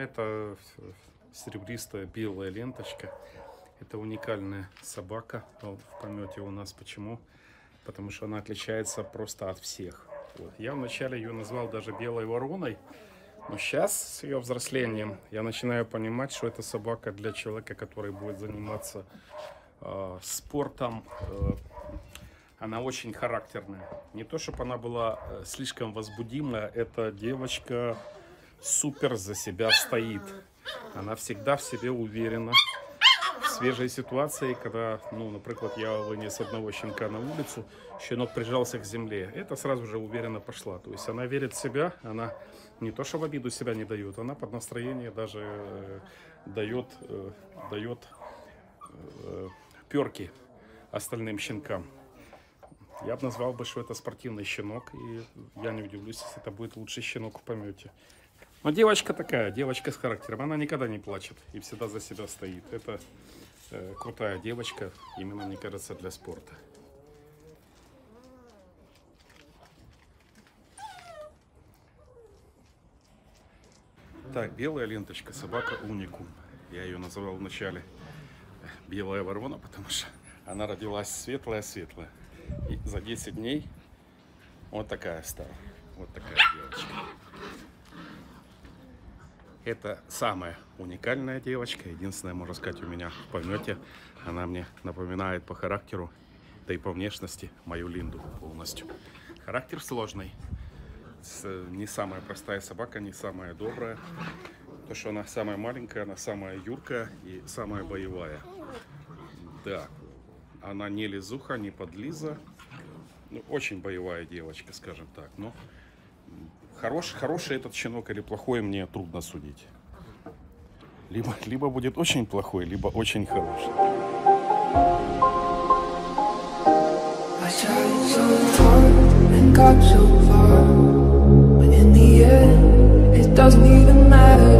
это серебристая белая ленточка. Это уникальная собака в помете у нас. Почему? Потому что она отличается просто от всех. Вот. Я вначале ее назвал даже белой вороной. Но сейчас с ее взрослением я начинаю понимать, что это собака для человека, который будет заниматься э, спортом. Э, она очень характерная. Не то, чтобы она была э, слишком возбудимая, эта девочка супер за себя стоит. Она всегда в себе уверена. В свежей ситуации, когда, ну, например, я вынес одного щенка на улицу, щенок прижался к земле, это сразу же уверенно пошла. То есть она верит в себя, она не то, что в обиду себя не дает, она под настроение даже э, дает, э, дает э, перки остальным щенкам. Я бы назвал бы, что это спортивный щенок, и я не удивлюсь, если это будет лучший щенок в помете. Но девочка такая, девочка с характером, она никогда не плачет и всегда за себя стоит. Это э, крутая девочка, именно, мне кажется, для спорта. Так, белая ленточка, собака уникум. Я ее называл вначале белая ворона, потому что она родилась светлая-светлая. И за 10 дней вот такая стала. Вот такая девочка. Это самая уникальная девочка. Единственная, можно сказать, у меня в помете. Она мне напоминает по характеру, да и по внешности мою Линду полностью. Характер сложный не самая простая собака, не самая добрая. То, что она самая маленькая, она самая юркая и самая боевая. Да, она не лизуха, не подлиза. Ну, очень боевая девочка, скажем так. Но хорош, хороший этот щенок или плохой, мне трудно судить. Либо, либо будет очень плохой, либо очень хороший. Tried so hard and got so far it doesn't even matter